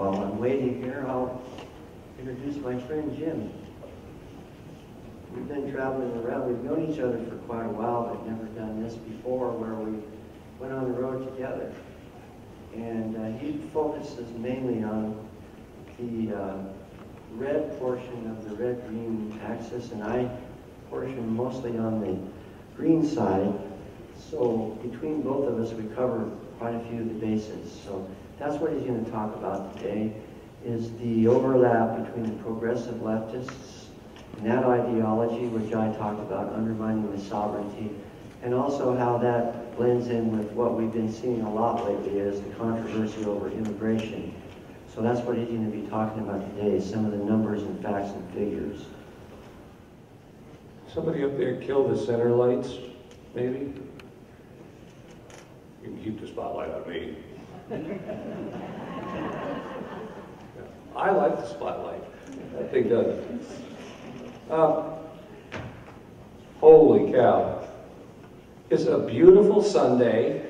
while I'm waiting here, I'll introduce my friend Jim. We've been traveling around. We've known each other for quite a while, but never done this before where we went on the road together. And uh, he focuses mainly on the uh, red portion of the red-green axis, and I portion mostly on the green side. So between both of us, we cover quite a few of the bases. So that's what he's going to talk about today, is the overlap between the progressive leftists and that ideology, which I talked about, undermining the sovereignty, and also how that blends in with what we've been seeing a lot lately is the controversy over immigration. So that's what he's going to be talking about today, some of the numbers and facts and figures. Somebody up there killed the center lights, maybe? You can keep the spotlight on me. I like the spotlight. That thing does it. Uh, holy cow. It's a beautiful Sunday.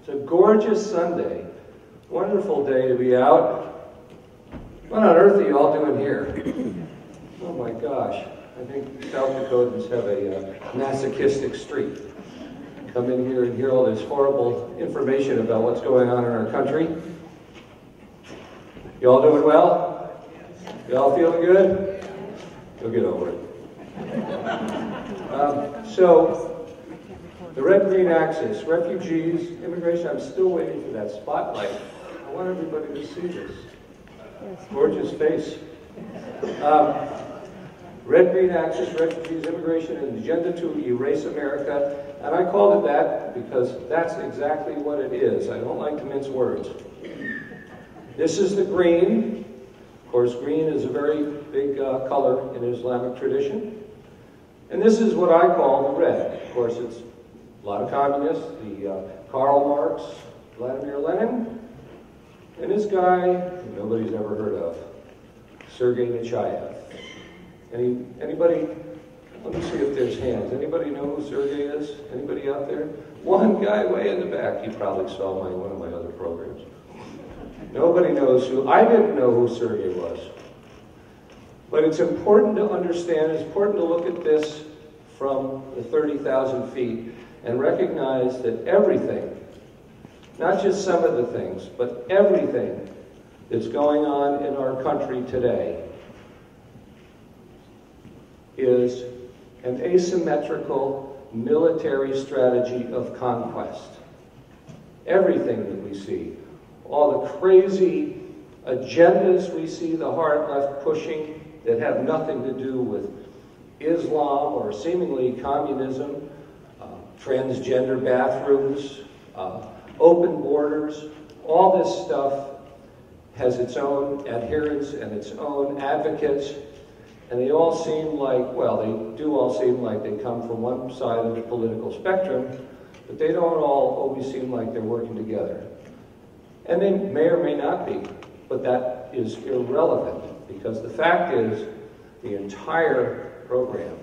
It's a gorgeous Sunday. Wonderful day to be out. What on earth are you all doing here? Oh my gosh. I think South Dakotans have a uh, masochistic streak. Come in here and hear all this horrible information about what's going on in our country. You all doing well? You all feeling good? You'll get over it. Um, so, the red-green axis, refugees, immigration, I'm still waiting for that spotlight. I want everybody to see this. Gorgeous face. Um, Red-green axis, refugees, immigration, and agenda to erase America. And I called it that because that's exactly what it is. I don't like to mince words. This is the green. Of course, green is a very big uh, color in Islamic tradition. And this is what I call the red. Of course, it's a lot of communists, the uh, Karl Marx, Vladimir Lenin, and this guy nobody's ever heard of, Sergei Nechayev. Any, anybody, let me see if there's hands. Anybody know who Sergey is? Anybody out there? One guy way in the back. You probably saw my, one of my other programs. Nobody knows who, I didn't know who Sergey was. But it's important to understand, it's important to look at this from the 30,000 feet and recognize that everything, not just some of the things, but everything that's going on in our country today is an asymmetrical military strategy of conquest. Everything that we see, all the crazy agendas we see the hard left pushing that have nothing to do with Islam or seemingly communism, uh, transgender bathrooms, uh, open borders, all this stuff has its own adherents and its own advocates and they all seem like, well, they do all seem like they come from one side of the political spectrum, but they don't all always seem like they're working together. And they may or may not be, but that is irrelevant because the fact is the entire program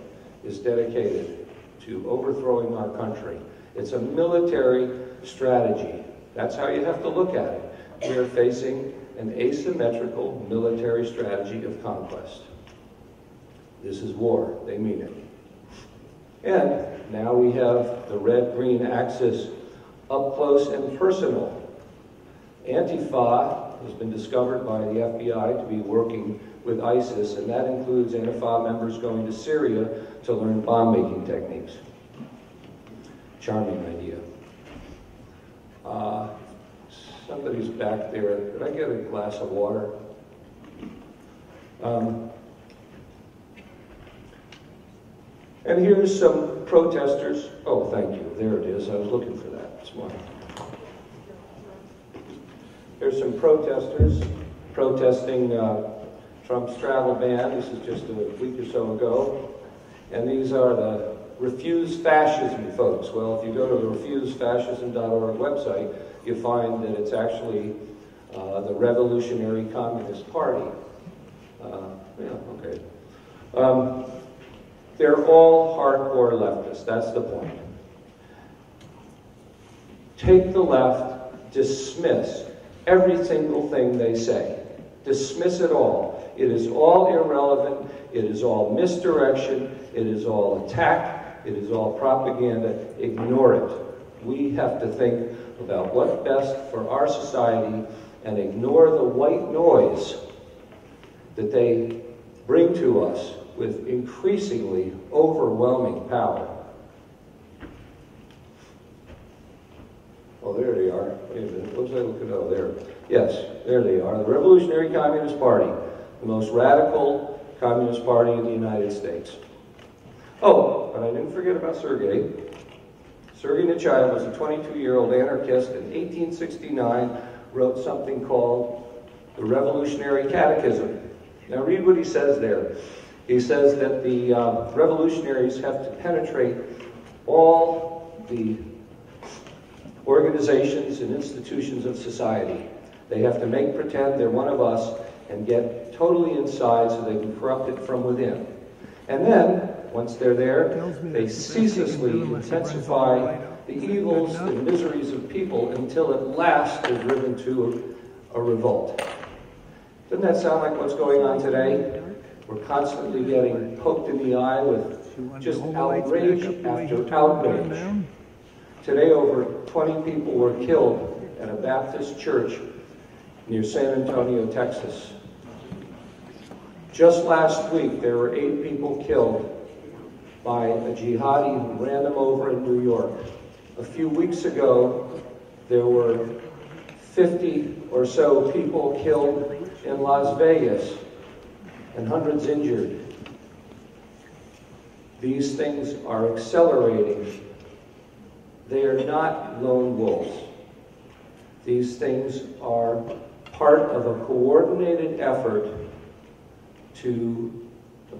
is dedicated to overthrowing our country. It's a military strategy. That's how you have to look at it. We are facing an asymmetrical military strategy of conquest. This is war. They mean it. And now we have the red-green axis up close and personal. Antifa has been discovered by the FBI to be working with ISIS, and that includes Antifa members going to Syria to learn bomb-making techniques. Charming idea. Uh, somebody's back there. Could I get a glass of water? Um, And here's some protesters. Oh, thank you. There it is. I was looking for that morning. Here's some protesters protesting uh, Trump's travel ban. This is just a week or so ago. And these are the Refuse Fascism folks. Well, if you go to the refusefascism.org website, you find that it's actually uh, the Revolutionary Communist Party. Uh, yeah, okay. Um, they're all hardcore leftists. That's the point. Take the left, dismiss every single thing they say. dismiss it all. It is all irrelevant. It is all misdirection. It is all attack. It is all propaganda. Ignore it. We have to think about what's best for our society and ignore the white noise that they bring to us with increasingly overwhelming power. Oh, there they are. Wait a minute. Was I looking at? Oh, there. Yes, there they are. The Revolutionary Communist Party, the most radical communist party in the United States. Oh, but I didn't forget about Sergei. Sergei Nechayev was a 22-year-old anarchist in 1869, wrote something called the Revolutionary Catechism. Now read what he says there. He says that the uh, revolutionaries have to penetrate all the organizations and institutions of society. They have to make pretend they're one of us and get totally inside so they can corrupt it from within. And then, once they're there, they ceaselessly intensify the evils and miseries of people until at last they're driven to a, a revolt. Doesn't that sound like what's going on today? We're constantly getting poked in the eye with just outrage after outrage. Today, over 20 people were killed at a Baptist church near San Antonio, Texas. Just last week, there were eight people killed by a jihadi who ran them over in New York. A few weeks ago, there were 50 or so people killed in Las Vegas and hundreds injured. These things are accelerating. They are not lone wolves. These things are part of a coordinated effort to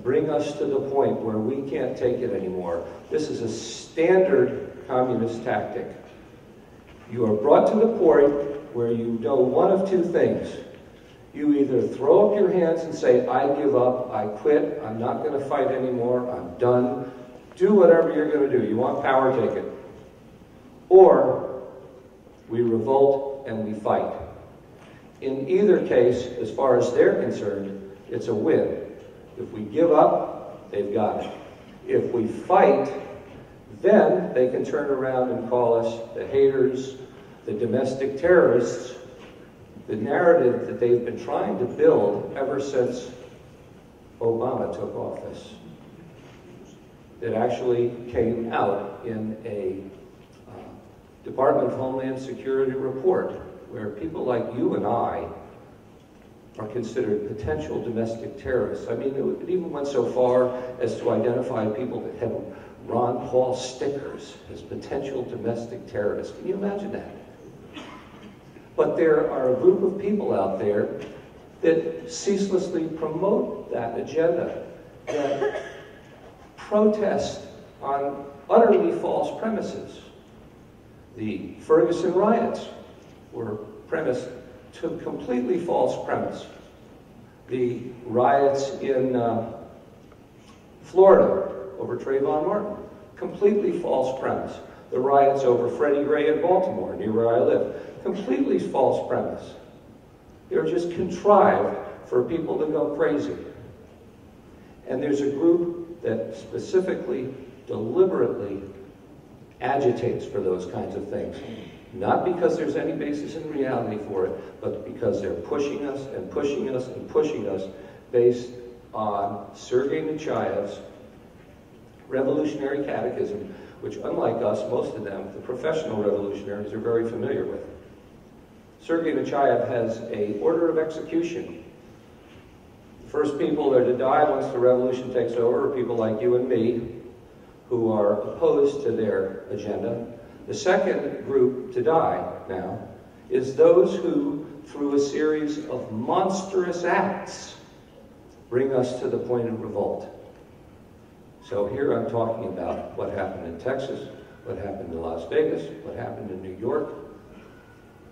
bring us to the point where we can't take it anymore. This is a standard communist tactic. You are brought to the point where you know one of two things. You either throw up your hands and say, I give up, I quit, I'm not going to fight anymore, I'm done. Do whatever you're going to do. You want power, take it. Or we revolt and we fight. In either case, as far as they're concerned, it's a win. If we give up, they've got it. If we fight, then they can turn around and call us the haters, the domestic terrorists, the narrative that they've been trying to build ever since Obama took office that actually came out in a uh, Department of Homeland Security report where people like you and I are considered potential domestic terrorists. I mean, it even went so far as to identify people that had Ron Paul stickers as potential domestic terrorists. Can you imagine that? But there are a group of people out there that ceaselessly promote that agenda, that protest on utterly false premises. The Ferguson riots were premised to a completely false premise. The riots in uh, Florida over Trayvon Martin, completely false premise. The riots over Freddie Gray in Baltimore, near where I live, completely false premise. They're just contrived for people to go crazy. And there's a group that specifically, deliberately agitates for those kinds of things. Not because there's any basis in reality for it, but because they're pushing us and pushing us and pushing us based on Sergei Nechayev's revolutionary catechism, which unlike us, most of them, the professional revolutionaries, are very familiar with. Sergei Nechayev has a order of execution. The first people that are to die once the revolution takes over are people like you and me, who are opposed to their agenda. The second group to die now is those who, through a series of monstrous acts, bring us to the point of revolt. So here I'm talking about what happened in Texas, what happened in Las Vegas, what happened in New York,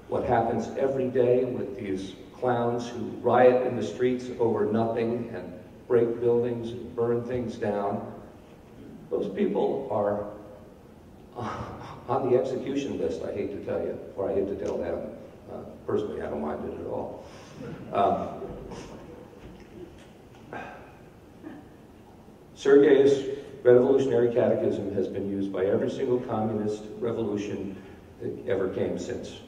what happens every day with these clowns who riot in the streets over nothing and break buildings and burn things down. Those people are on the execution list, I hate to tell you, or I hate to tell them. Uh, personally, I don't mind it at all. Um, Sergei's Revolutionary Catechism has been used by every single communist revolution that ever came since.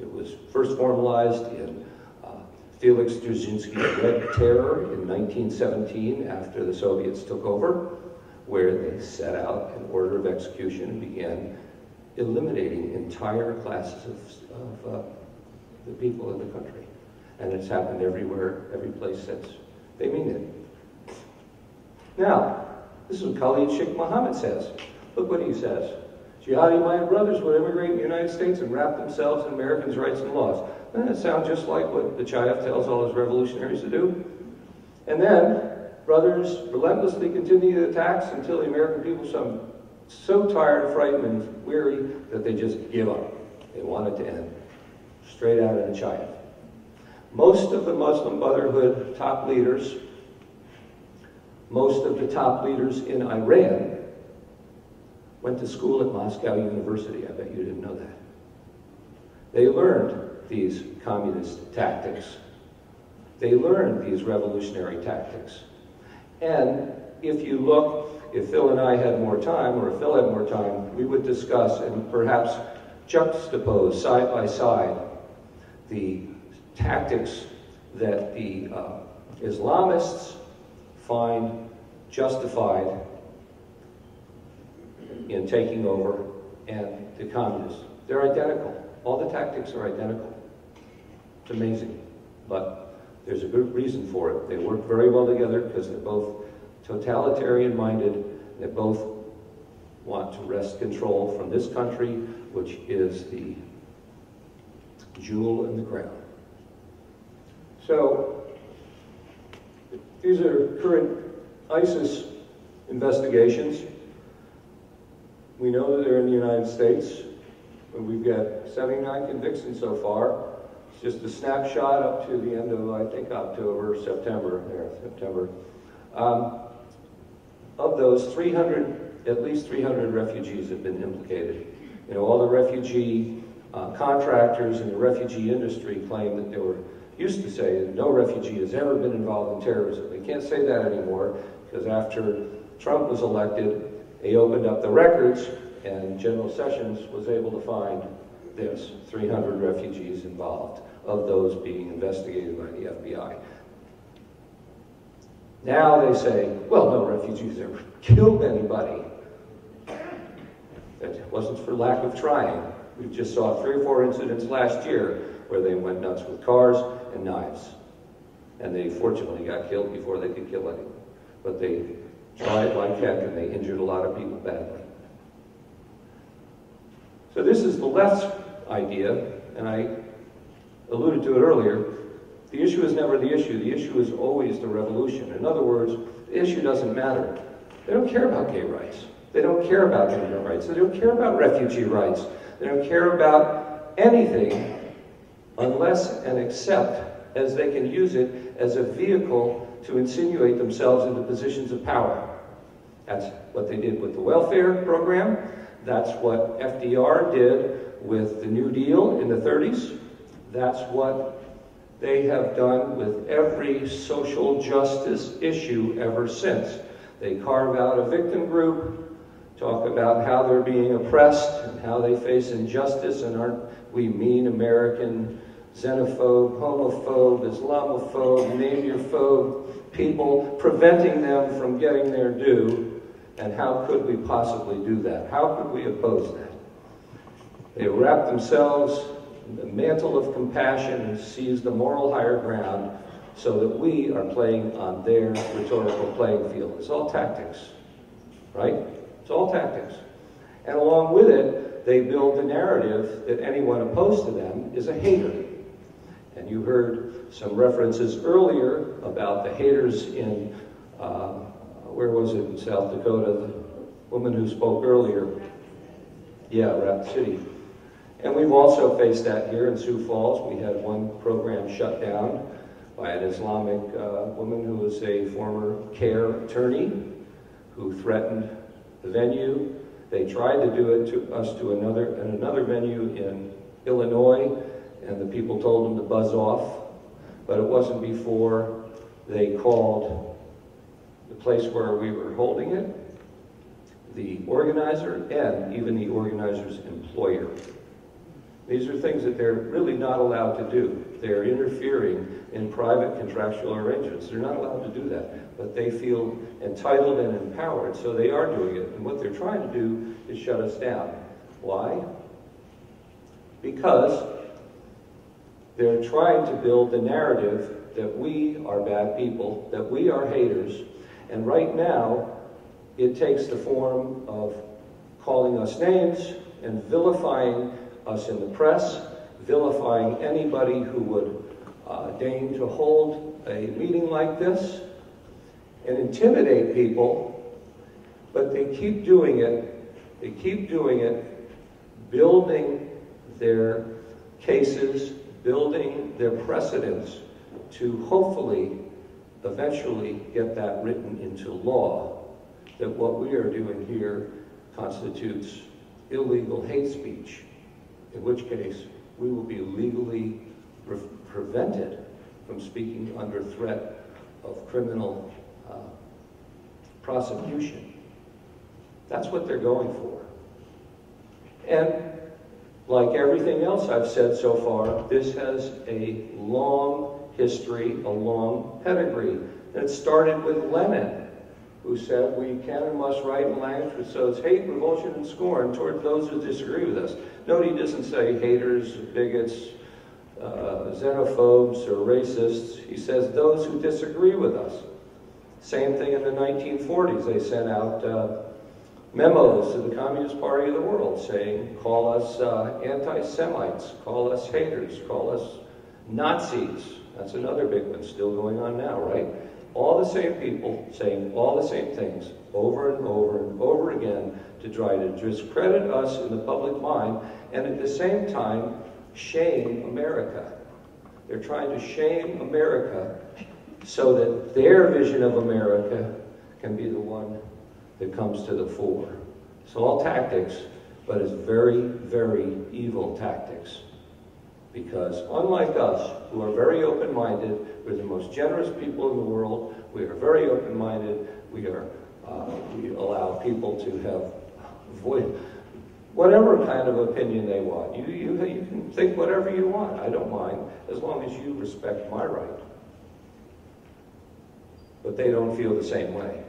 It was first formalized in uh, Felix Dzerzhinsky's Red Terror in 1917 after the Soviets took over, where they set out an order of execution and began eliminating entire classes of, of uh, the people in the country. And it's happened everywhere, every place since. They mean it. Now, this is what Khalid Sheikh Mohammed says. Look what he says. Jihadi-minded brothers would immigrate in the United States and wrap themselves in Americans' rights and laws. Doesn't that sound just like what Nechayev tells all his revolutionaries to do? And then, brothers relentlessly continue the attacks until the American people become so tired, frightened, and weary that they just give up. They want it to end. Straight out of Nechayev. Most of the Muslim Brotherhood top leaders, most of the top leaders in Iran went to school at Moscow University. I bet you didn't know that. They learned these communist tactics. They learned these revolutionary tactics. And if you look, if Phil and I had more time, or if Phil had more time, we would discuss and perhaps juxtapose side by side the tactics that the uh, Islamists find justified in taking over and the communists. They're identical. All the tactics are identical. It's amazing. But there's a good reason for it. They work very well together because they're both totalitarian minded. They both want to wrest control from this country, which is the jewel in the crown. So, these are current ISIS investigations. We know that they're in the United States. We've got 79 convictions so far. It's just a snapshot up to the end of, I think, October, September, there, September. Um, of those, 300, at least 300 refugees have been implicated. You know, all the refugee uh, contractors in the refugee industry claim that they were used to say that no refugee has ever been involved in terrorism. They can't say that anymore because after Trump was elected, they opened up the records and General Sessions was able to find this 300 refugees involved, of those being investigated by the FBI. Now they say, well, no refugees ever killed anybody. That wasn't for lack of trying. We just saw three or four incidents last year where they went nuts with cars and knives. And they fortunately got killed before they could kill anyone. But they tried like heck and they injured a lot of people badly. So this is the left's idea, and I alluded to it earlier. The issue is never the issue. The issue is always the revolution. In other words, the issue doesn't matter. They don't care about gay rights. They don't care about immigrant rights. They don't care about refugee rights. They don't care about anything unless and except as they can use it as a vehicle to insinuate themselves into positions of power. That's what they did with the welfare program. That's what FDR did with the New Deal in the 30s. That's what they have done with every social justice issue ever since. They carve out a victim group, talk about how they're being oppressed and how they face injustice and aren't we mean American xenophobe, homophobe, Islamophobe, name your phobe people, preventing them from getting their due. And how could we possibly do that? How could we oppose that? They wrap themselves in the mantle of compassion and seize the moral higher ground so that we are playing on their rhetorical playing field. It's all tactics, right? It's all tactics. And along with it, they build the narrative that anyone opposed to them is a hater. And you heard some references earlier about the haters in, uh, where was it in South Dakota, the woman who spoke earlier. Yeah, Rapid City. And we've also faced that here in Sioux Falls. We had one program shut down by an Islamic uh, woman who was a former CAIR attorney who threatened the venue. They tried to do it to us to another, another venue in Illinois, and the people told them to buzz off. but it wasn't before they called the place where we were holding it, the organizer, and even the organizer's employer. These are things that they're really not allowed to do. They're interfering in private contractual arrangements. They're not allowed to do that, but they feel entitled and empowered, so they are doing it. And what they're trying to do is shut us down. Why? Because they're trying to build the narrative that we are bad people, that we are haters, and right now it takes the form of calling us names and vilifying us in the press, vilifying anybody who would uh, deign to hold a meeting like this and intimidate people, but they keep doing it. They keep doing it, building their cases, building their precedents to hopefully eventually get that written into law that what we are doing here constitutes illegal hate speech, in which case we will be legally pre prevented from speaking under threat of criminal uh, prosecution. That's what they're going for. And like everything else I've said so far, this has a long history, a long pedigree. And it started with Lenin, who said, we can and must write in language which shows hate, revulsion, and scorn toward those who disagree with us. Note he doesn't say haters, bigots, uh, xenophobes, or racists. He says those who disagree with us. Same thing in the 1940s. They sent out uh, memos to the Communist Party of the world saying, call us uh, anti-Semites, call us haters, call us Nazis. That's another big one still going on now, right? All the same people saying all the same things over and over and over again to try to discredit us in the public mind and at the same time shame America. They're trying to shame America so that their vision of America can be the one that comes to the fore. It's all tactics, but it's very, very evil tactics. Because unlike us, who are very open-minded, we're the most generous people in the world, we are very open-minded, we are, uh, we allow people to have voice, whatever kind of opinion they want. You, you, you can think whatever you want, I don't mind, as long as you respect my right. But they don't feel the same way.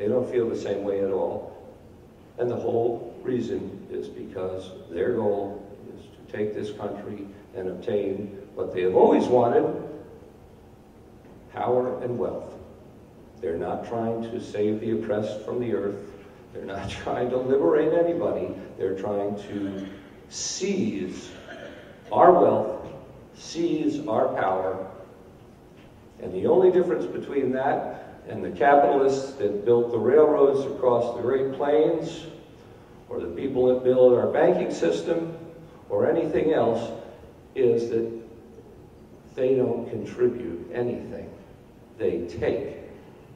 They don't feel the same way at all. And the whole reason is because their goal is to take this country and obtain what they have always wanted, power and wealth. They're not trying to save the oppressed from the earth. They're not trying to liberate anybody. They're trying to seize our wealth, seize our power. And the only difference between that and the capitalists that built the railroads across the Great Plains, or the people that build our banking system, or anything else, is that they don't contribute anything. They take.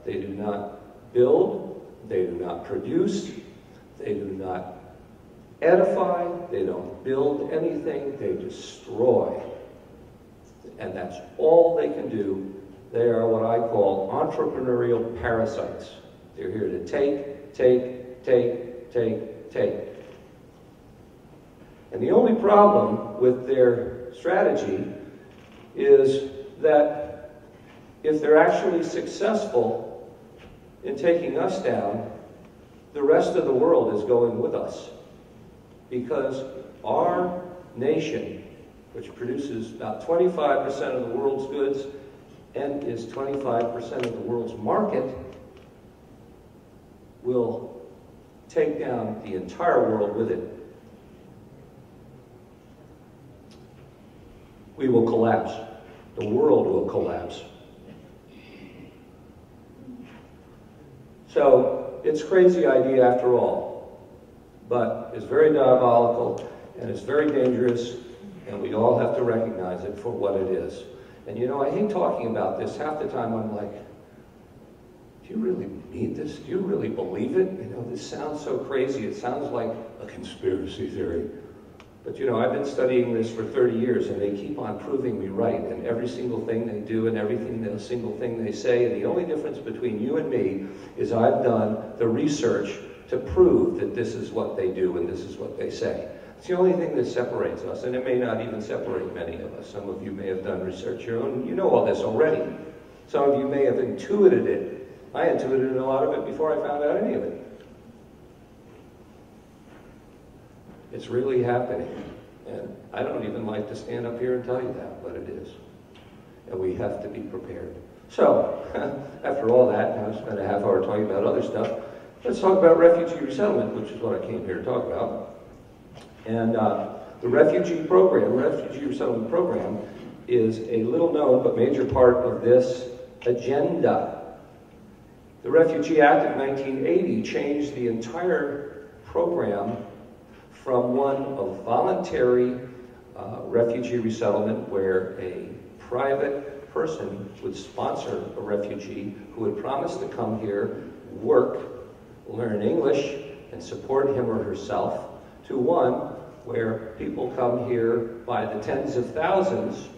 They do not build. They do not produce. They do not edify. They don't build anything. They destroy. And that's all they can do they are what I call entrepreneurial parasites. They're here to take, take, take, take, take. And the only problem with their strategy is that if they're actually successful in taking us down, the rest of the world is going with us. Because our nation, which produces about 25% of the world's goods, and is 25% of the world's market, will take down the entire world with it. We will collapse. The world will collapse. So, it's crazy idea after all, but it's very diabolical and it's very dangerous, and we all have to recognize it for what it is. And you know, I hate talking about this. Half the time I'm like, do you really need this? Do you really believe it? You know, this sounds so crazy. It sounds like a conspiracy theory. But you know, I've been studying this for 30 years and they keep on proving me right in every single thing they do and everything, the single thing they say. And the only difference between you and me is I've done the research to prove that this is what they do and this is what they say. It's the only thing that separates us, and it may not even separate many of us. Some of you may have done research your own. You know all this already. Some of you may have intuited it. I intuited a lot of it before I found out any of it. It's really happening. And I don't even like to stand up here and tell you that, but it is. And we have to be prepared. So, after all that, I spent a half hour talking about other stuff. Let's talk about refugee resettlement, which is what I came here to talk about. And uh, the refugee program, refugee resettlement program, is a little known but major part of this agenda. The Refugee Act of 1980 changed the entire program from one of voluntary uh, refugee resettlement where a private person would sponsor a refugee who would promise to come here, work, learn English, and support him or herself, to one where people come here by the tens of thousands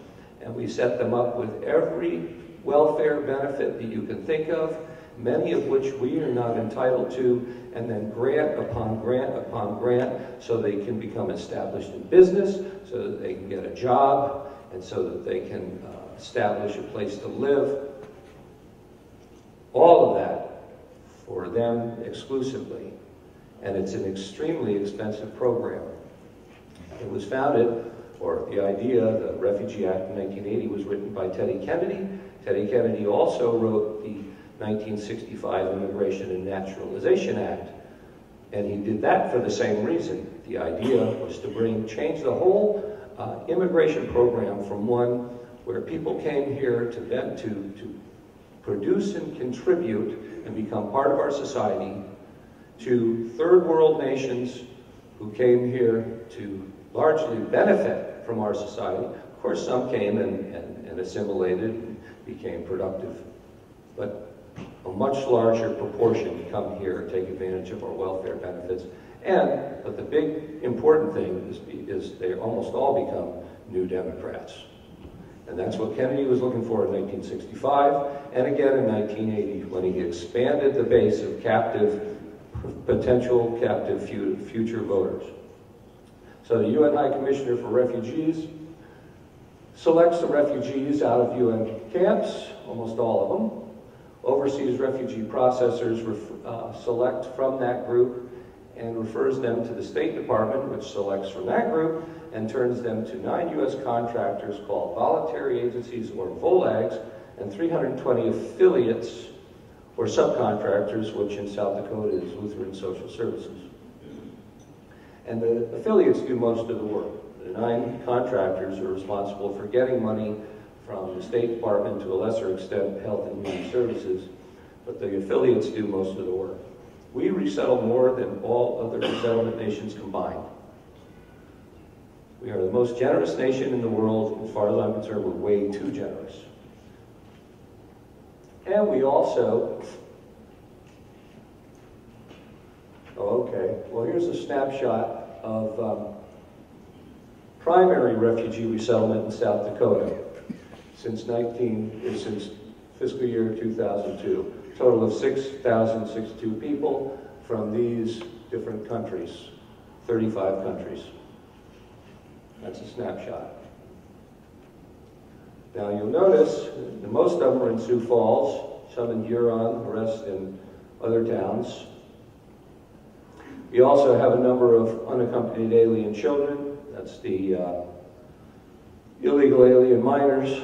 and we set them up with every welfare benefit that you can think of, many of which we are not entitled to, and then grant upon grant upon grant so they can become established in business, so that they can get a job, and so that they can uh, establish a place to live. All of that for them exclusively. And it's an extremely expensive program. It was founded, or the idea, the Refugee Act of 1980 was written by Teddy Kennedy. Teddy Kennedy also wrote the 1965 Immigration and Naturalization Act. And he did that for the same reason. The idea was to bring, change the whole uh, immigration program from one where people came here to, to, to produce and contribute and become part of our society to third world nations who came here to largely benefit from our society. Of course, some came and, and, and assimilated and became productive. But a much larger proportion come here, take advantage of our welfare benefits. And, but the big important thing is, is they almost all become new Democrats. And that's what Kennedy was looking for in 1965, and again in 1980 when he expanded the base of captive, potential captive future voters. So the UN High Commissioner for Refugees selects the refugees out of UN camps, almost all of them, overseas refugee processors uh, select from that group and refers them to the State Department, which selects from that group and turns them to nine U.S. contractors called voluntary agencies or VOLAGs and 320 affiliates or subcontractors, which in South Dakota is Lutheran Social Services. And the affiliates do most of the work. The nine contractors are responsible for getting money from the State Department, to a lesser extent, Health and Human Services, but the affiliates do most of the work. We resettle more than all other resettlement nations combined. We are the most generous nation in the world. As far as I'm concerned, we're way too generous. And we also, oh, okay, well, here's a snapshot of um, primary refugee resettlement in South Dakota since 19, since fiscal year 2002. Total of 6,062 people from these different countries, 35 countries. That's a snapshot. Now you'll notice most of them are in Sioux Falls, some in Huron, the rest in other towns. We also have a number of unaccompanied alien children. That's the uh, illegal alien minors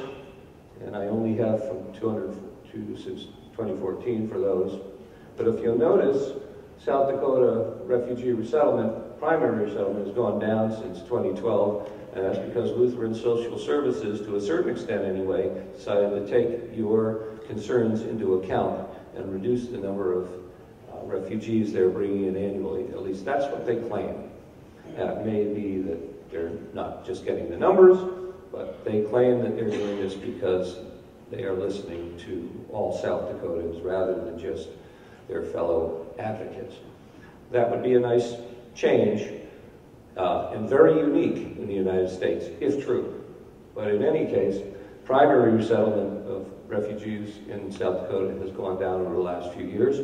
and I only have from 202 since 2014 for those. But if you'll notice, South Dakota refugee resettlement, primary resettlement, has gone down since 2012, and that's because Lutheran Social Services, to a certain extent anyway, decided to take your concerns into account and reduce the number of uh, refugees they're bringing in annually. At least that's what they claim. And it may be that they're not just getting the numbers, but they claim that they're doing this because they are listening to all South Dakotans rather than just their fellow advocates. That would be a nice change. Uh, and very unique in the United States, if true. But in any case, primary resettlement of refugees in South Dakota has gone down over the last few years.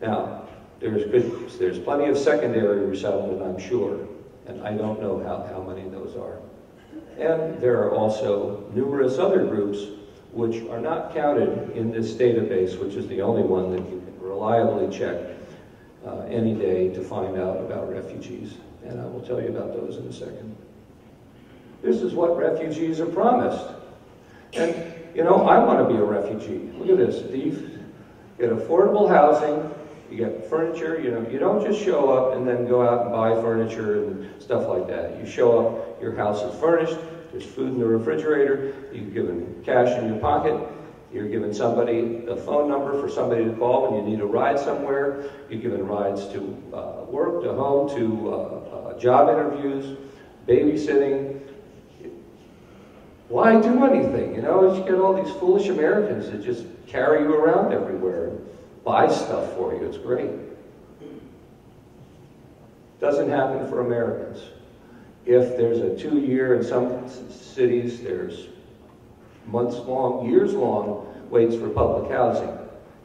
Now, there's good, there's plenty of secondary resettlement, I'm sure, and I don't know how, how many those are. And there are also numerous other groups which are not counted in this database, which is the only one that you can reliably check uh, any day to find out about refugees. And I will tell you about those in a second. This is what refugees are promised. And, you know, I want to be a refugee. Look at this. You get affordable housing, you get furniture, you know, you don't just show up and then go out and buy furniture and stuff like that. You show up, your house is furnished, there's food in the refrigerator, you're given cash in your pocket, you're giving somebody a phone number for somebody to call when you need a ride somewhere, you're given rides to uh, work, to home, to uh, job interviews, babysitting. Why do anything? You know, you get all these foolish Americans that just carry you around everywhere and buy stuff for you. It's great. Doesn't happen for Americans. If there's a two-year, in some cities, there's months-long, years-long waits for public housing.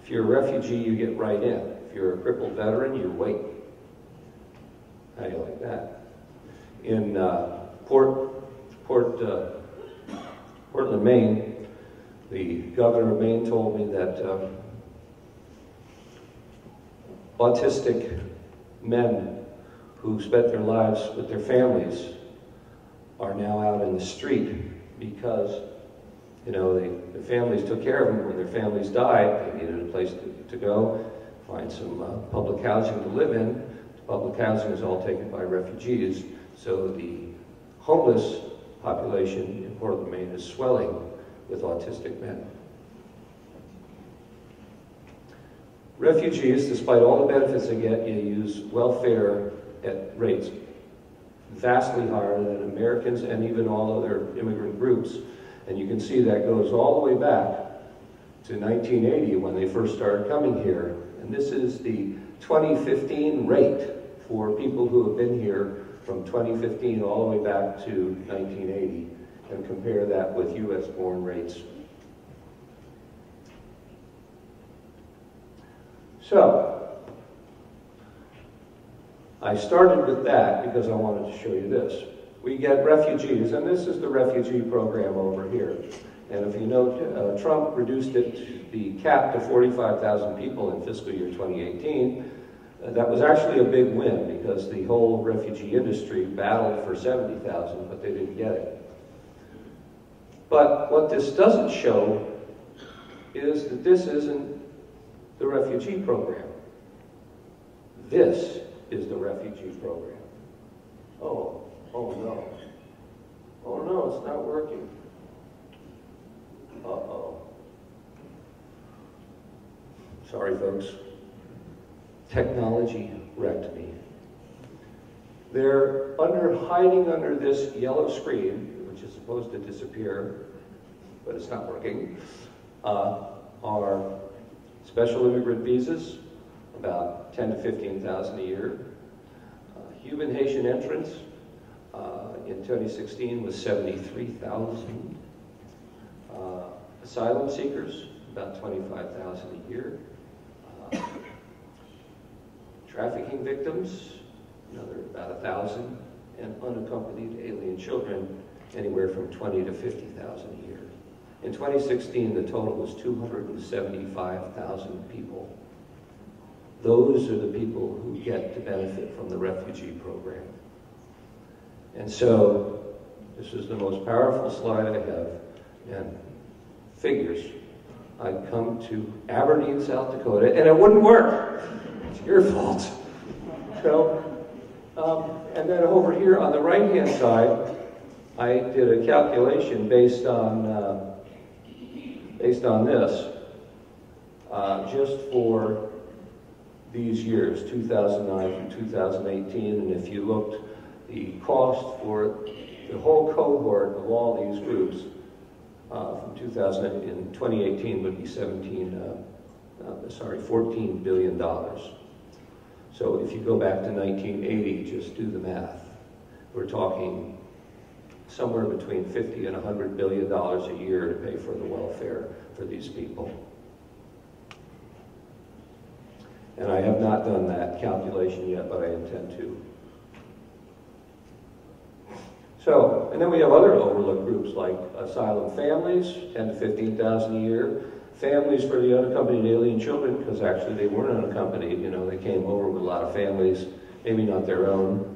If you're a refugee, you get right in. If you're a crippled veteran, you wait. How do you like that? In uh, Port, Port, uh, Portland, Maine, the governor of Maine told me that um, autistic men who spent their lives with their families are now out in the street because, you know, they, the families took care of them when their families died. They needed a place to, to go, find some uh, public housing to live in. Public housing is all taken by refugees, so the homeless population in Portland, Maine is swelling with autistic men. Refugees, despite all the benefits they get, you use welfare at rates vastly higher than Americans and even all other immigrant groups. And you can see that goes all the way back to 1980 when they first started coming here. And this is the 2015 rate for people who have been here from 2015 all the way back to 1980 and compare that with US born rates. So, I started with that because I wanted to show you this. We get refugees, and this is the refugee program over here. And if you note, uh, Trump reduced it, the cap to 45,000 people in fiscal year 2018. Uh, that was actually a big win because the whole refugee industry battled for 70,000, but they didn't get it. But what this doesn't show is that this isn't the refugee program. This is the refugee program. Oh, oh no. Oh no, it's not working. Uh-oh. Sorry, folks. Technology wrecked me. They're under hiding under this yellow screen, which is supposed to disappear, but it's not working, uh, are special immigrant visas, about 10 to 15,000 a year. Uh, Cuban Haitian entrance uh, in 2016 was 73,000. Uh, asylum seekers, about 25,000 a year. Trafficking victims, another about 1,000. And unaccompanied alien children, anywhere from 20 to 50,000 a year. In 2016, the total was 275,000 people. Those are the people who get to benefit from the refugee program. And so, this is the most powerful slide I have, and figures. I'd come to Aberdeen, South Dakota, and it wouldn't work. Your fault. So, um, and then over here on the right-hand side, I did a calculation based on uh, based on this, uh, just for these years, 2009 through 2018, and if you looked, the cost for the whole cohort of all these groups uh, from 2000 in 2018 would be 17, uh, uh, sorry, 14 billion dollars. So if you go back to 1980, just do the math. we're talking somewhere between 50 and 100 billion dollars a year to pay for the welfare for these people. And I have not done that calculation yet, but I intend to. So, and then we have other overlooked groups like asylum families, 10 to 15,000 a year. Families for the unaccompanied alien children, because actually they weren't unaccompanied, you know, they came over with a lot of families, maybe not their own.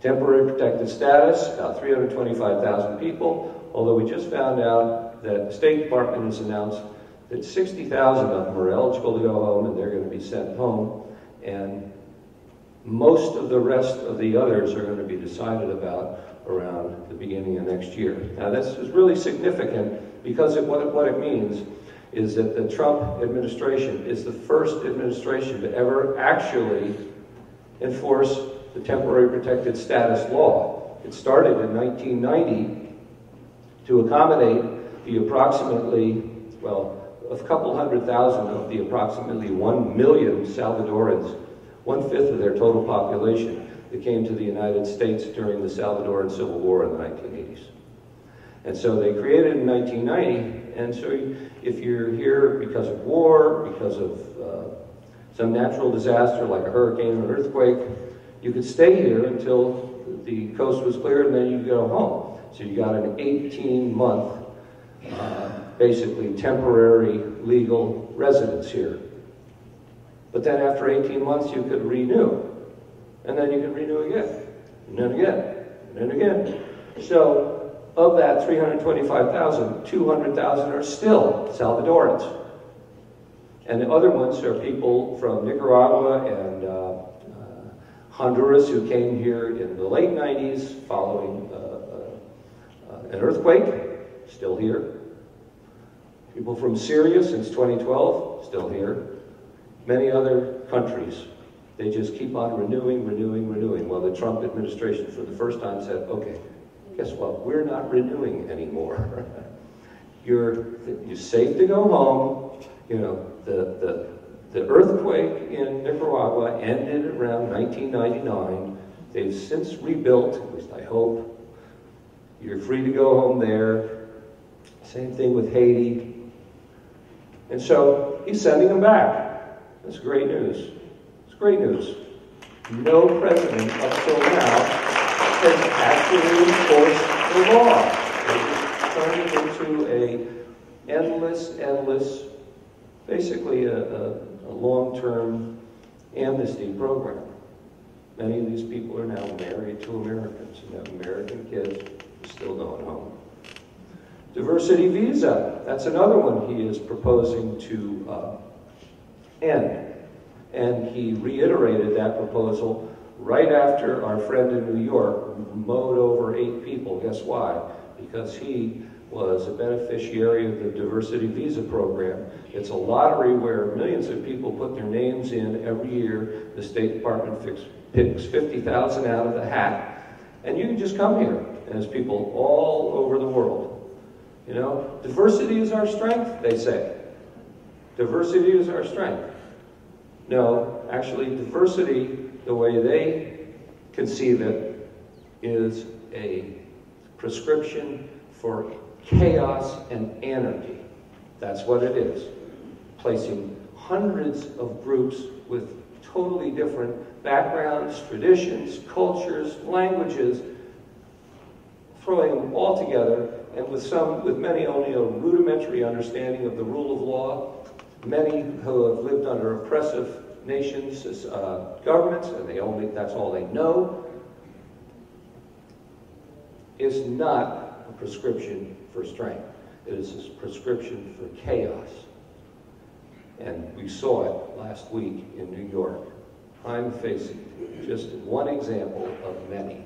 Temporary protected status, about 325,000 people, although we just found out that the State Department has announced that 60,000 of them are eligible to go home and they're going to be sent home. And most of the rest of the others are going to be decided about around the beginning of next year. Now, this is really significant because it, what, it, what it means is that the Trump administration is the first administration to ever actually enforce the temporary protected status law. It started in 1990 to accommodate the approximately, well, a couple hundred thousand of the approximately one million Salvadorans, one fifth of their total population, that came to the United States during the Salvadoran Civil War in the 1980s. And so they created in 1990, and so if you're here because of war, because of uh, some natural disaster like a hurricane or earthquake, you could stay here until the coast was cleared and then you go home. So you got an 18 month uh, basically temporary legal residence here. But then after 18 months, you could renew. And then you could renew again, and then again, and then again. So of that 325,000, 200,000 are still Salvadorans. And the other ones are people from Nicaragua and uh, uh, Honduras who came here in the late 90s following uh, uh, an earthquake, still here. People from Syria since 2012, still here. Many other countries. They just keep on renewing, renewing, renewing. Well, the Trump administration, for the first time, said, okay, guess what? We're not renewing anymore. you're, you're safe to go home. You know, the, the, the earthquake in Nicaragua ended around 1999. They've since rebuilt, at least I hope. You're free to go home there. Same thing with Haiti. And so he's sending them back. That's great news. It's great news. No president up till now has actually enforced the law. Just turned it into a endless, endless, basically a, a, a long-term amnesty program. Many of these people are now married to Americans and have American kids still going home. Diversity visa, that's another one he is proposing to uh, end. And he reiterated that proposal right after our friend in New York mowed over eight people. Guess why? Because he was a beneficiary of the diversity visa program. It's a lottery where millions of people put their names in every year. The State Department fix, picks 50,000 out of the hat. And you can just come here. And there's people all over the world you know, diversity is our strength, they say. Diversity is our strength. No, actually, diversity, the way they conceive it, is a prescription for chaos and anarchy. That's what it is. Placing hundreds of groups with totally different backgrounds, traditions, cultures, languages, throwing them all together and with some, with many only a rudimentary understanding of the rule of law, many who have lived under oppressive nations, uh, governments, and they only, that's all they know, is not a prescription for strength. It is a prescription for chaos. And we saw it last week in New York. I'm facing just one example of many.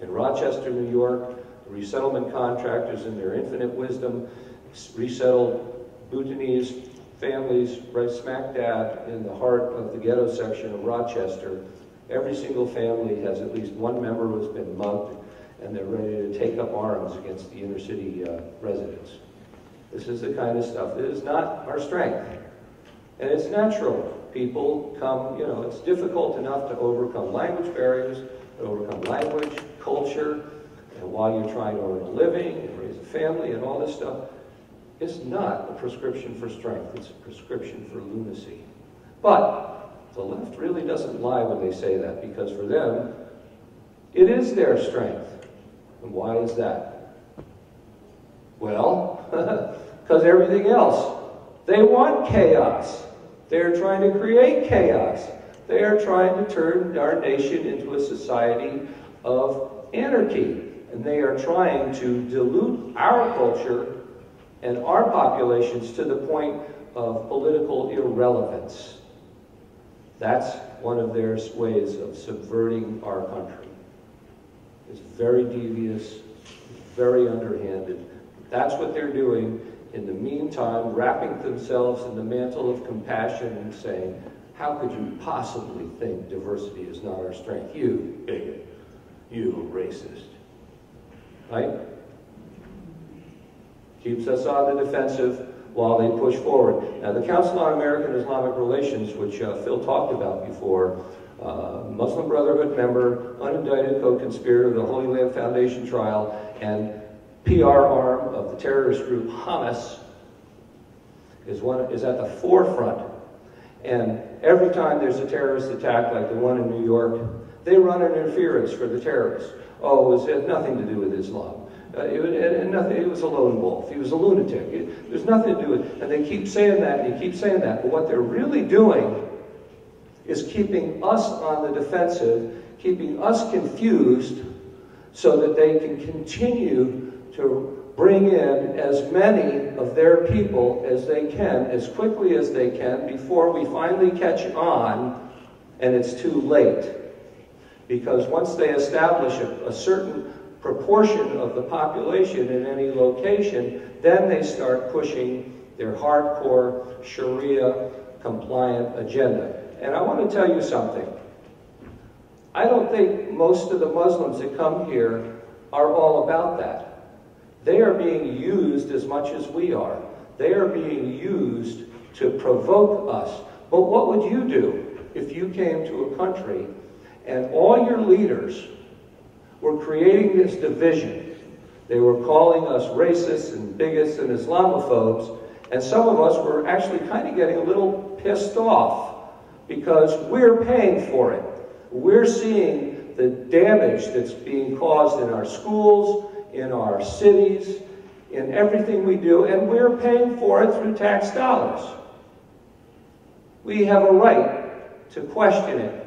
In Rochester, New York, resettlement contractors in their infinite wisdom resettled Bhutanese families right smack dab in the heart of the ghetto section of Rochester. Every single family has at least one member who's been mugged, and they're ready to take up arms against the inner city uh, residents. This is the kind of stuff that is not our strength. And it's natural. People come, you know, it's difficult enough to overcome language barriers, to overcome language, culture, and while you're trying to earn a living and raise a family and all this stuff, is not a prescription for strength. It's a prescription for lunacy. But the left really doesn't lie when they say that, because for them, it is their strength. And why is that? Well, because everything else. They want chaos. They're trying to create chaos. They are trying to turn our nation into a society of anarchy. And they are trying to dilute our culture and our populations to the point of political irrelevance. That's one of their ways of subverting our country. It's very devious, very underhanded. That's what they're doing. In the meantime, wrapping themselves in the mantle of compassion and saying, how could you possibly think diversity is not our strength? You bigot. You racist. Right? Keeps us on the defensive while they push forward. Now, the Council on American Islamic Relations, which uh, Phil talked about before, uh, Muslim Brotherhood member, unindicted co-conspirator of the Holy Land Foundation trial, and PR arm of the terrorist group Hamas, is, one, is at the forefront. And every time there's a terrorist attack like the one in New York, they run an interference for the terrorists. Oh, it had nothing to do with Islam. Uh, it, it, nothing, it was a lone wolf. He was a lunatic. It, there's nothing to do with it. And they keep saying that, and they keep saying that. But what they're really doing is keeping us on the defensive, keeping us confused, so that they can continue to bring in as many of their people as they can, as quickly as they can, before we finally catch on and it's too late. Because once they establish a, a certain proportion of the population in any location, then they start pushing their hardcore Sharia compliant agenda. And I want to tell you something. I don't think most of the Muslims that come here are all about that. They are being used as much as we are. They are being used to provoke us. But what would you do if you came to a country and all your leaders were creating this division. They were calling us racists and bigots and Islamophobes, and some of us were actually kind of getting a little pissed off because we're paying for it. We're seeing the damage that's being caused in our schools, in our cities, in everything we do, and we're paying for it through tax dollars. We have a right to question it.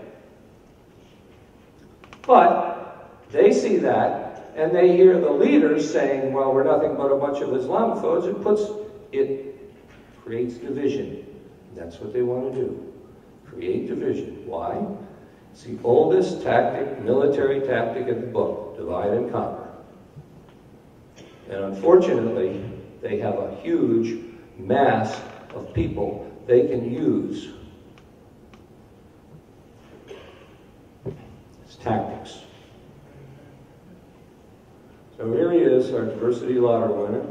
But they see that, and they hear the leaders saying, well, we're nothing but a bunch of Islamophobes. It puts, it creates division. That's what they want to do. Create division. Why? It's the oldest tactic, military tactic in the book, divide and conquer. And unfortunately, they have a huge mass of people they can use. It's tactics. So here he is, our diversity lottery winner.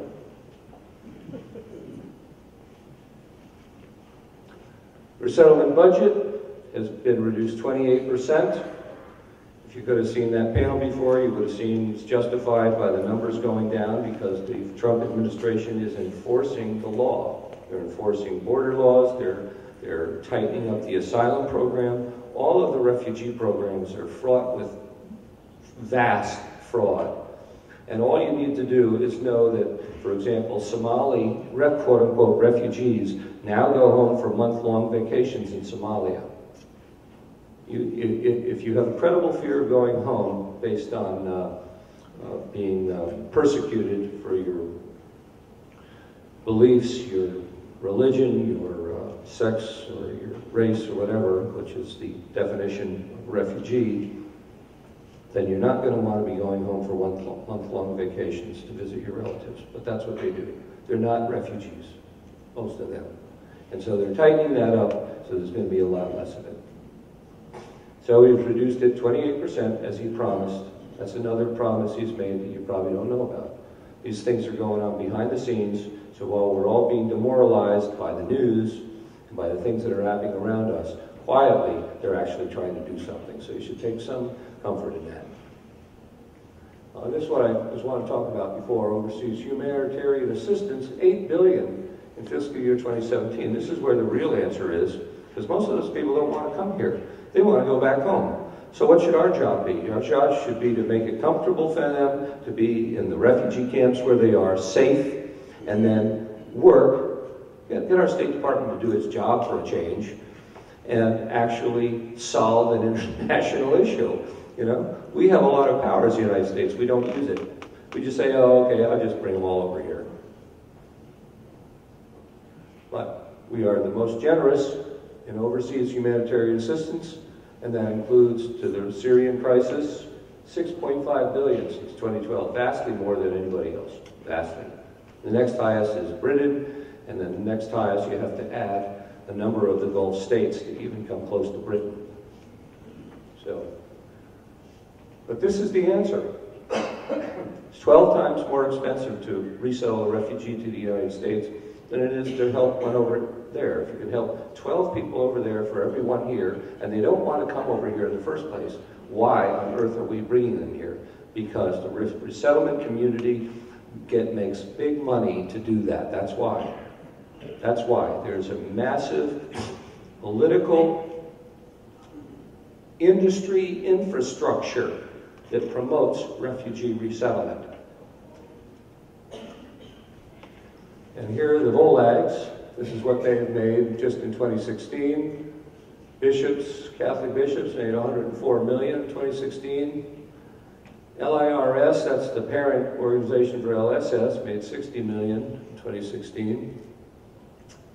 Resettlement budget has been reduced 28%. If you could have seen that panel before, you would have seen it's justified by the numbers going down because the Trump administration is enforcing the law. They're enforcing border laws, they're, they're tightening up the asylum program. All of the refugee programs are fraught with vast fraud. And all you need to do is know that, for example, Somali, quote unquote, refugees now go home for month long vacations in Somalia. You, if you have a credible fear of going home based on uh, uh, being uh, persecuted for your beliefs, your religion, your uh, sex, or your race, or whatever, which is the definition of refugee, then you're not going to want to be going home for one month-long vacations to visit your relatives. But that's what they do. They're not refugees, most of them. And so they're tightening that up, so there's going to be a lot less of it. So we've reduced it 28% as he promised. That's another promise he's made that you probably don't know about. These things are going on behind the scenes, so while we're all being demoralized by the news and by the things that are happening around us, quietly, they're actually trying to do something. So you should take some comfort in that. Uh, this is what I just want to talk about before. Overseas humanitarian assistance, 8 billion in fiscal year 2017. This is where the real answer is, because most of those people don't want to come here. They want to go back home. So what should our job be? Our job should be to make it comfortable for them to be in the refugee camps where they are, safe, and then work, get, get our State Department to do its job for a change, and actually solve an international issue. You know, we have a lot of power as the United States. We don't use it. We just say, oh, okay, I'll just bring them all over here. But we are the most generous in overseas humanitarian assistance, and that includes to the Syrian crisis, 6.5 billion since 2012, vastly more than anybody else, vastly. The next highest is Britain, and then the next highest you have to add a number of the Gulf states to even come close to Britain. So, but this is the answer. It's 12 times more expensive to resell a refugee to the United States than it is to help one over there. If you can help 12 people over there for every one here, and they don't want to come over here in the first place, why on earth are we bringing them here? Because the resettlement community get, makes big money to do that. That's why. That's why. There's a massive political industry infrastructure that promotes refugee resettlement. And here are the VOLAGs. This is what they have made just in 2016. Bishops, Catholic bishops made 104 million in 2016. LIRS, that's the parent organization for LSS, made 60 million in 2016.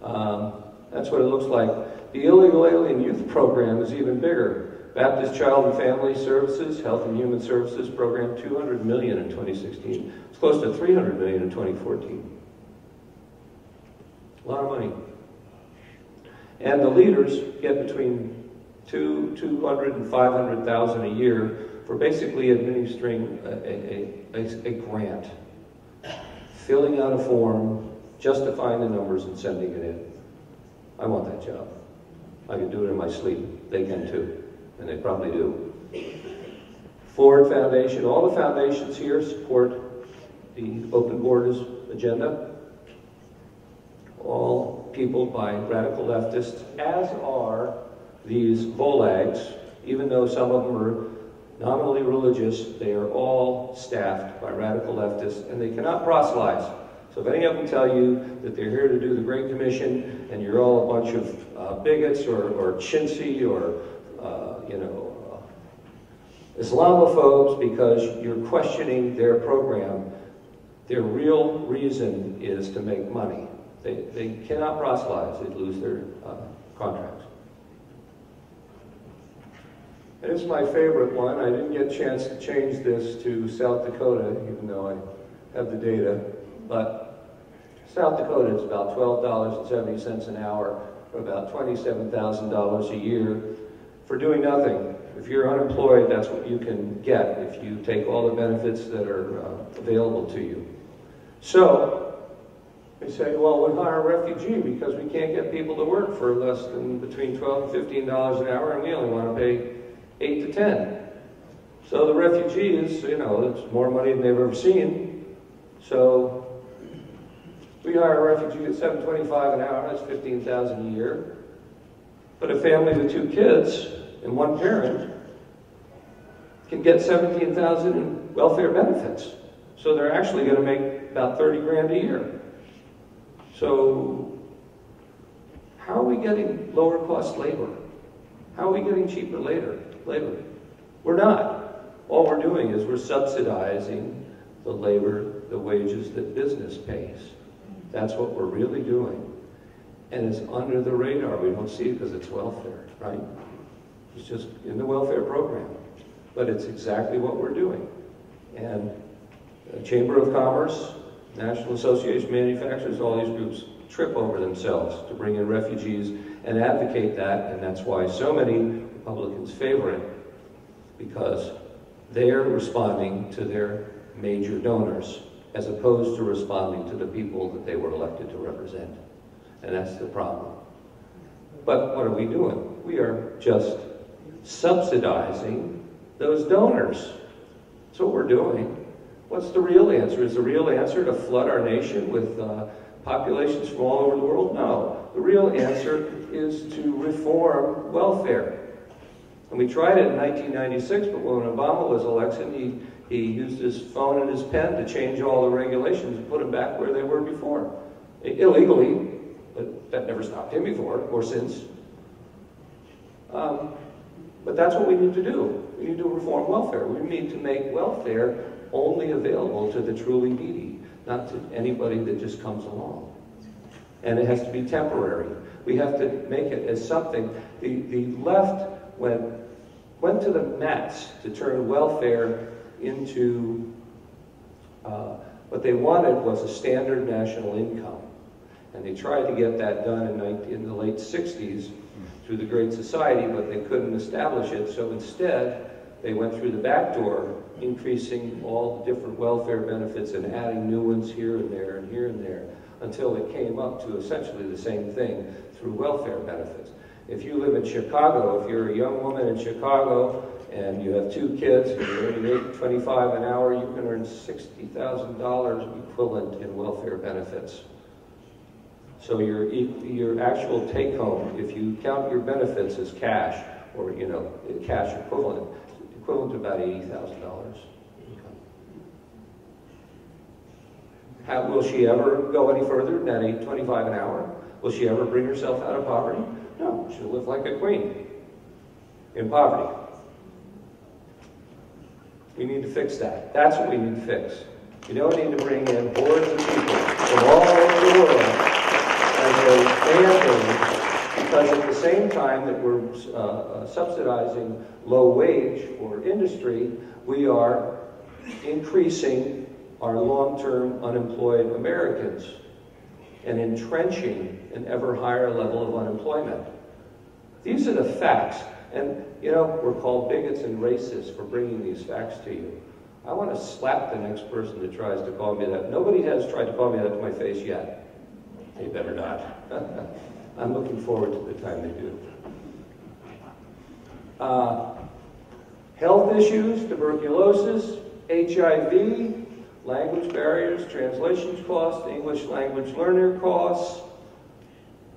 Um, that's what it looks like. The Illegal Alien Youth Program is even bigger. Baptist Child and Family Services, Health and Human Services Program, 200 million in 2016. It's close to 300 million in 2014. A lot of money. And the leaders get between two, 200 and 500,000 a year for basically administering a, a, a, a grant, filling out a form, justifying the numbers, and sending it in. I want that job. I can do it in my sleep. They can too, and they probably do. Ford Foundation, all the foundations here support the Open Borders agenda. All people by radical leftists, as are these VOLAGs, even though some of them are nominally religious, they are all staffed by radical leftists, and they cannot proselytize. So if any of them tell you that they're here to do the Great Commission, and you're all a bunch of uh, bigots or, or chintzy or, uh, you know, uh, Islamophobes because you're questioning their program, their real reason is to make money. They, they cannot proselytize. They'd lose their uh, contracts. And it's my favorite one. I didn't get a chance to change this to South Dakota, even though I have the data. But South Dakota is about $12.70 an hour for about $27,000 a year for doing nothing. If you're unemployed, that's what you can get if you take all the benefits that are uh, available to you. So, they say, well, we hire a refugee because we can't get people to work for less than between 12 and $15 an hour, and we only want to pay 8 to 10. So the refugees, you know, it's more money than they've ever seen. So we hire a refugee at 725 an hour, that's 15,000 a year. But a family with two kids and one parent can get 17,000 in welfare benefits. So they're actually going to make about 30 grand a year. So how are we getting lower cost labor? How are we getting cheaper labor? labor? We're not. All we're doing is we're subsidizing the labor, the wages that business pays. That's what we're really doing. And it's under the radar. We don't see it because it's welfare, right? It's just in the welfare program. But it's exactly what we're doing. And the Chamber of Commerce, National Association of Manufacturers, all these groups trip over themselves to bring in refugees and advocate that, and that's why so many Republicans favor it because they're responding to their major donors as opposed to responding to the people that they were elected to represent. And that's the problem. But what are we doing? We are just subsidizing those donors. That's what we're doing. What's the real answer? Is the real answer to flood our nation with uh, populations from all over the world? No. The real answer is to reform welfare. And we tried it in 1996, but when Obama was elected, he, he used his phone and his pen to change all the regulations and put them back where they were before. Illegally, but that never stopped him before or since. Um, but that's what we need to do. We need to reform welfare. We need to make welfare only available to the truly needy, not to anybody that just comes along. And it has to be temporary. We have to make it as something. The, the left went, went to the mats to turn welfare into uh, what they wanted was a standard national income. And they tried to get that done in, 19, in the late 60s through the Great Society, but they couldn't establish it. So instead, they went through the back door, increasing all the different welfare benefits and adding new ones here and there and here and there until it came up to essentially the same thing through welfare benefits. If you live in Chicago, if you're a young woman in Chicago and you have two kids and you're earning 25 an hour, you can earn $60,000 equivalent in welfare benefits. So your, your actual take home, if you count your benefits as cash, or you know, cash equivalent, equivalent to about $80,000 How, will she ever go any further than 825 an hour? Will she ever bring herself out of poverty? No, she'll live like a queen in poverty. We need to fix that. That's what we need to fix. You don't need to bring in hordes of people from all over the world because at the same time that we're uh, uh, subsidizing low wage for industry, we are increasing our long-term unemployed Americans and entrenching an ever higher level of unemployment. These are the facts. And, you know, we're called bigots and racists for bringing these facts to you. I want to slap the next person that tries to call me that. Nobody has tried to call me that to my face yet. They better not. I'm looking forward to the time they do. Uh, health issues, tuberculosis, HIV, language barriers, translations costs, English language learner costs.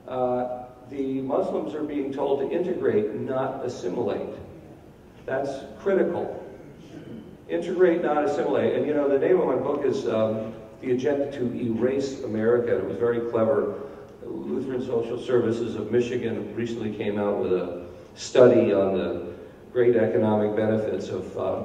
Uh, the Muslims are being told to integrate, not assimilate. That's critical. Integrate, not assimilate. And you know, the name of my book is um, the agenda to erase America. It was very clever. Lutheran Social Services of Michigan recently came out with a study on the great economic benefits of, uh,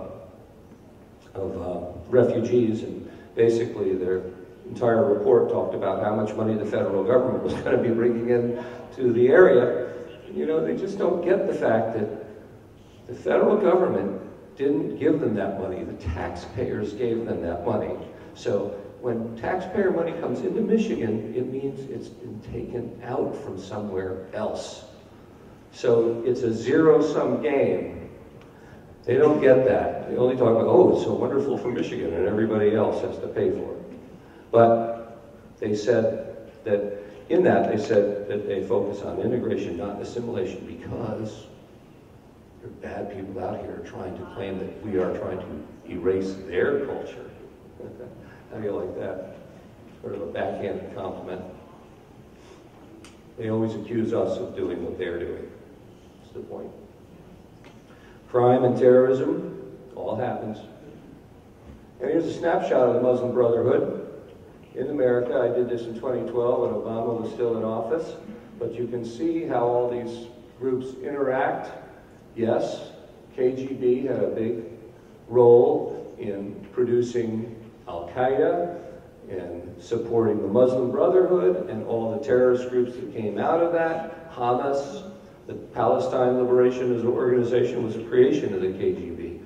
of uh, refugees, and basically their entire report talked about how much money the federal government was going to be bringing in to the area. You know, they just don't get the fact that the federal government didn't give them that money. The taxpayers gave them that money. So when taxpayer money comes into Michigan, it means it's been taken out from somewhere else. So it's a zero-sum game. They don't get that. They only talk about, oh, it's so wonderful for Michigan, and everybody else has to pay for it. But they said that, in that, they said that they focus on integration, not assimilation, because there are bad people out here trying to claim that we are trying to erase their culture. How do you like that? Sort of a backhanded compliment. They always accuse us of doing what they're doing. That's the point. Crime and terrorism, all happens. And here's a snapshot of the Muslim Brotherhood in America. I did this in 2012 when Obama was still in office. But you can see how all these groups interact. Yes, KGB had a big role in producing Al Qaeda and supporting the Muslim Brotherhood and all the terrorist groups that came out of that. Hamas, the Palestine Liberation Organization, was a creation of the KGB.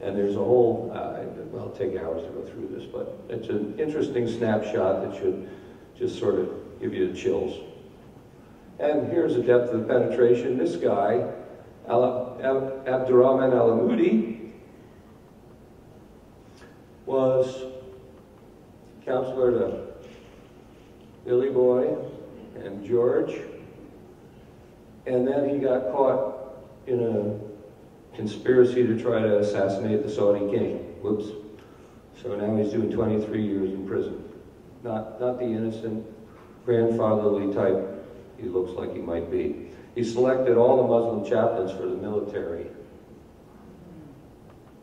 And there's a whole, uh, well, it'll take hours to go through this, but it's an interesting snapshot that should just sort of give you the chills. And here's the depth of penetration. This guy, Abdurrahman Alamudi, was counselor to Billy Boy and George. And then he got caught in a conspiracy to try to assassinate the Saudi king. Whoops. So now he's doing 23 years in prison. Not, not the innocent, grandfatherly type he looks like he might be. He selected all the Muslim chaplains for the military.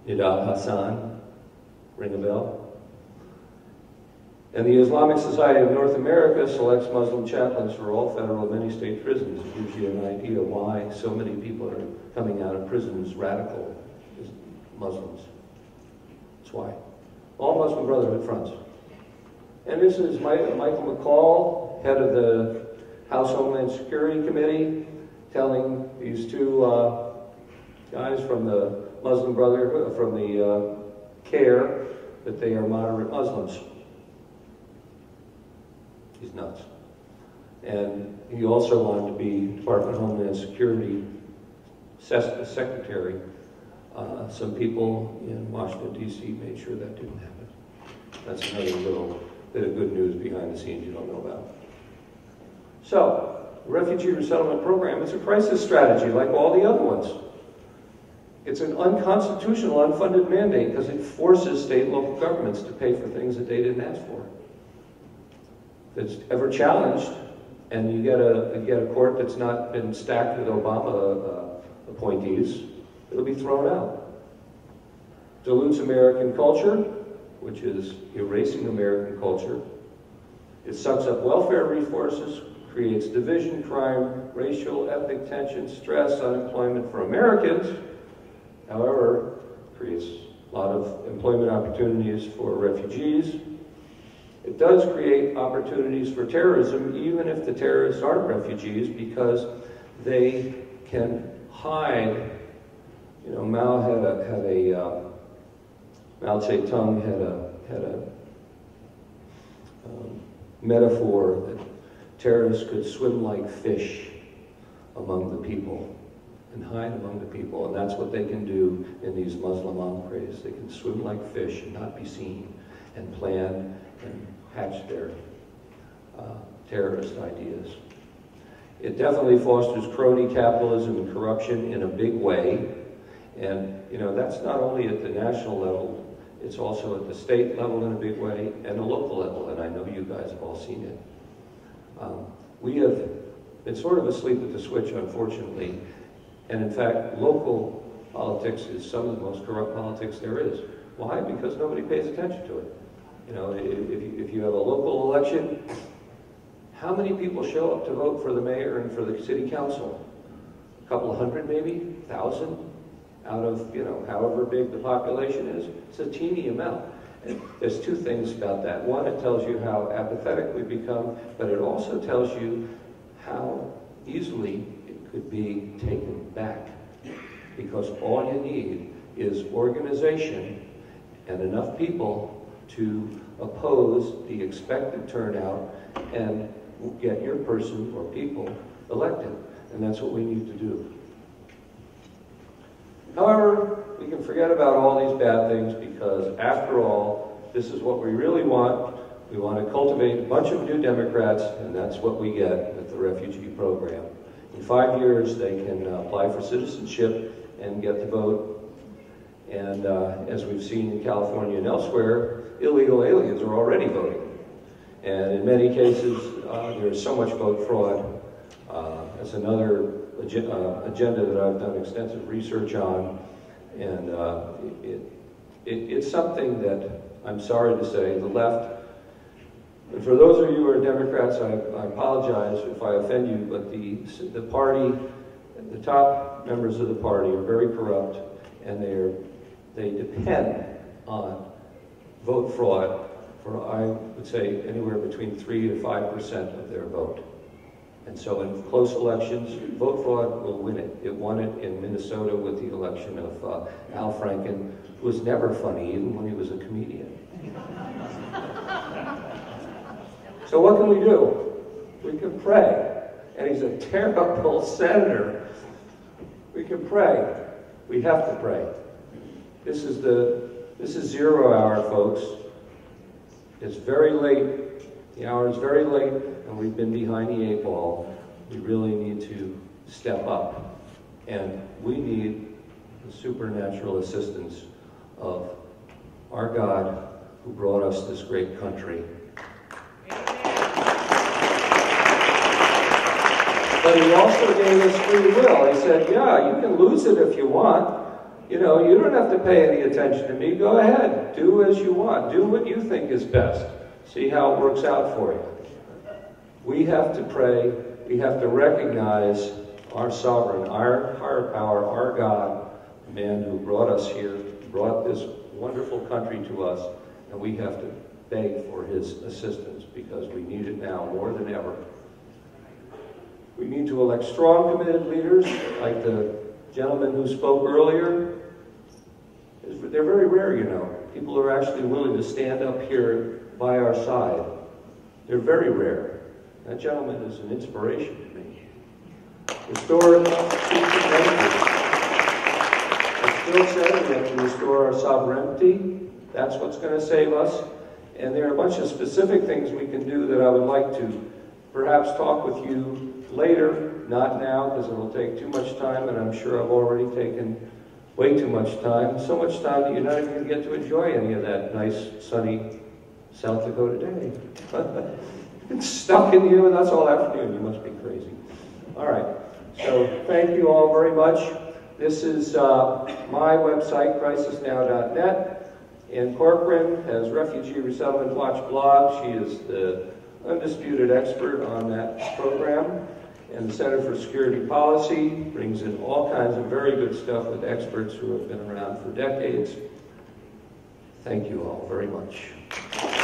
Nidal Hasan, ring a bell? And the Islamic Society of North America selects Muslim chaplains for all federal and many state prisons. It gives you an idea why so many people are coming out of prison as radical Muslims. That's why. All Muslim Brotherhood fronts. And this is Michael McCaul, head of the House Homeland Security Committee, telling these two uh, guys from the Muslim Brotherhood, from the uh, CAIR, that they are moderate Muslims. He's nuts. And he also wanted to be Department of Homeland Security Secretary. Uh, some people in Washington, D.C. made sure that didn't happen. That's another little bit of good news behind the scenes you don't know about. So, the Refugee Resettlement Program, it's a crisis strategy like all the other ones. It's an unconstitutional, unfunded mandate because it forces state and local governments to pay for things that they didn't ask for that's ever challenged, and you get a you get a court that's not been stacked with Obama uh, appointees, it'll be thrown out. Dilutes American culture, which is erasing American culture. It sucks up welfare resources, creates division, crime, racial, ethnic tension, stress, unemployment for Americans. However, creates a lot of employment opportunities for refugees, it does create opportunities for terrorism, even if the terrorists aren't refugees, because they can hide. You know, Mao had a had a uh, Mao Zedong had a had a um, metaphor that terrorists could swim like fish among the people and hide among the people, and that's what they can do in these Muslim enclaves. They can swim like fish and not be seen, and plan and hatch their uh, terrorist ideas. It definitely fosters crony capitalism and corruption in a big way. And, you know, that's not only at the national level, it's also at the state level in a big way and the local level, and I know you guys have all seen it. Um, we have been sort of asleep at the switch, unfortunately, and in fact, local politics is some of the most corrupt politics there is. Why? Because nobody pays attention to it. You know, if, you, if you have a local election, how many people show up to vote for the mayor and for the city council? A couple hundred maybe? A Thousand? Out of, you know, however big the population is? It's a teeny amount. And there's two things about that. One, it tells you how apathetic we become, but it also tells you how easily could be taken back. Because all you need is organization and enough people to oppose the expected turnout and get your person or people elected. And that's what we need to do. However, we can forget about all these bad things because, after all, this is what we really want. We want to cultivate a bunch of new Democrats, and that's what we get with the refugee program. In five years, they can apply for citizenship and get the vote. And uh, as we've seen in California and elsewhere, illegal aliens are already voting. And in many cases, uh, there's so much vote fraud. Uh, that's another ag uh, agenda that I've done extensive research on. And uh, it, it, it's something that I'm sorry to say, the left, and for those of you who are Democrats, I, I apologize if I offend you, but the, the party, the top members of the party are very corrupt, and they are, they depend on vote fraud for, I would say, anywhere between 3 to 5% of their vote. And so in close elections, vote fraud will win it. It won it in Minnesota with the election of uh, Al Franken, who was never funny, even when he was a comedian. So what can we do? We can pray. And he's a terrible senator. We can pray. We have to pray. This is the this is zero hour, folks. It's very late. The hour is very late, and we've been behind the eight ball. We really need to step up And we need the supernatural assistance of our God who brought us this great country. But he also gave us free will. He said, yeah, you can lose it if you want. You know, you don't have to pay any attention to me. Go ahead. Do as you want. Do what you think is best. See how it works out for you. We have to pray. We have to recognize our sovereign, our higher power, our God, the man who brought us here, brought this wonderful country to us, and we have to beg for his assistance because we need it now more than ever. We need to elect strong, committed leaders like the gentleman who spoke earlier. They're very rare, you know. People are actually willing to stand up here by our side. They're very rare. That gentleman is an inspiration to me. Restore still says we have to restore our sovereignty. That's what's going to save us. And there are a bunch of specific things we can do that I would like to perhaps talk with you later, not now, because it'll take too much time, and I'm sure I've already taken way too much time. So much time that you're not even going to get to enjoy any of that nice, sunny South Dakota day. it's stuck in you, and that's all afternoon. You must be crazy. All right. So thank you all very much. This is uh, my website, crisisnow.net. Ann Corcoran has Refugee Resettlement Watch blog. She is the undisputed expert on that program. And the Center for Security Policy brings in all kinds of very good stuff with experts who have been around for decades. Thank you all very much.